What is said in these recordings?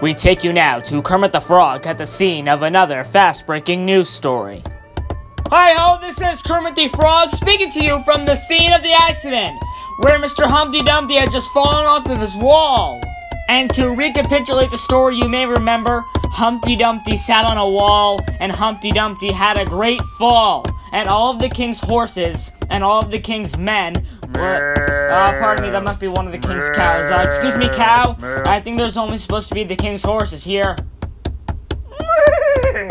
We take you now to Kermit the Frog at the scene of another fast breaking news story. Hi ho, this is Kermit the Frog speaking to you from the scene of the accident, where Mr. Humpty Dumpty had just fallen off of his wall. And to recapitulate the story, you may remember Humpty Dumpty sat on a wall, and Humpty Dumpty had a great fall, and all of the king's horses and all of the king's men were. Uh, pardon me, that must be one of the king's cows. Uh, excuse me, cow. I think there's only supposed to be the king's horses here.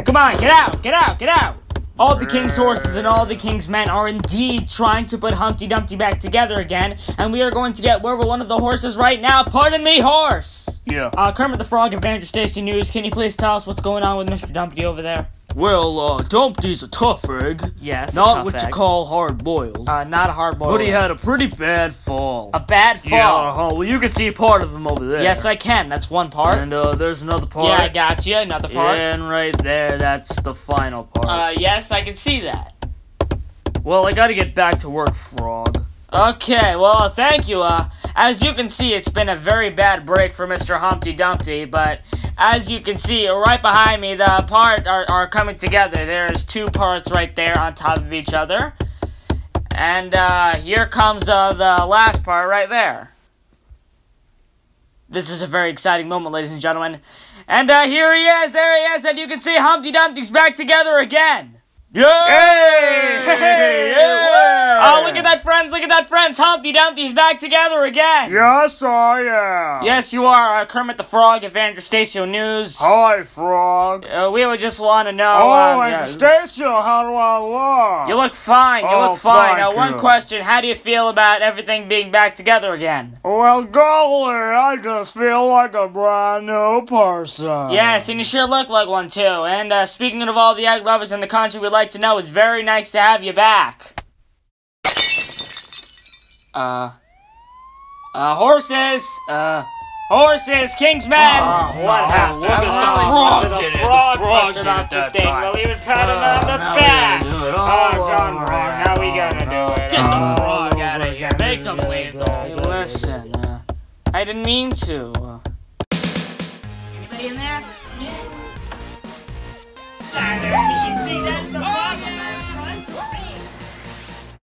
Come on, get out, get out, get out! All the king's horses and all the king's men are indeed trying to put Humpty Dumpty back together again, and we are going to get where we're one of the horses right now. Pardon me, horse! Yeah. Uh, Kermit the Frog Andrew Stasio News, can you please tell us what's going on with Mr. Dumpty over there? Well, uh, Dumpty's a tough egg. Yes, a Not what you call hard boiled. Uh, not a hard boiled. but he had a pretty bad fall. a bad fall. Yeah, uh-huh. well, you can see part of him over there. Yes, I can. That's one part. And, uh, there's another part. yeah, I got you. Another part. And right there, that's the final part. Uh, yes, I can see that. well, I gotta get back to work, Frog. Okay, well, thank you. Uh, as you can see, it's been a very bad break for Mr. Humpty Dumpty, but as you can see, right behind me, the part are, are coming together. There's two parts right there on top of each other. And, uh, here comes, uh, the last part right there. This is a very exciting moment, ladies and gentlemen. And, uh, here he is, there he is, and you can see Humpty Dumpty's back together again. Yay! Hey! Oh, look at that, friends! Look at that, friends! Humpty Dumpty's back together again! Yes, I am. Yes, you are, uh, Kermit the Frog, Andrew Stasio News. Hi, Frog. Uh, we would just want to know. Oh, um, Stacia, how do I look? you look fine. You Oh, look fine. Now, one you. question: How do you feel about everything being back together again? Well, golly, I just feel like a brand new person. Yes, and you sure look like one too. And uh, speaking of all the egg lovers in the country, we'd like to know it's very nice to have you back. Uh, uh, horses. Uh, horses, King's men. Ah, what Oh, happened? Look, it's the Oh, frog. the The frog frog, frog busted did it the that thing. time. Well, he was patting him on Uh, the back. gotta Oh, gone over wrong. Now we gotta do it. Get the all frog out of here. Make him leave the Hey, Listen, uh, I didn't mean to. Anybody in there? Yeah. Ah, you see, that's the frog.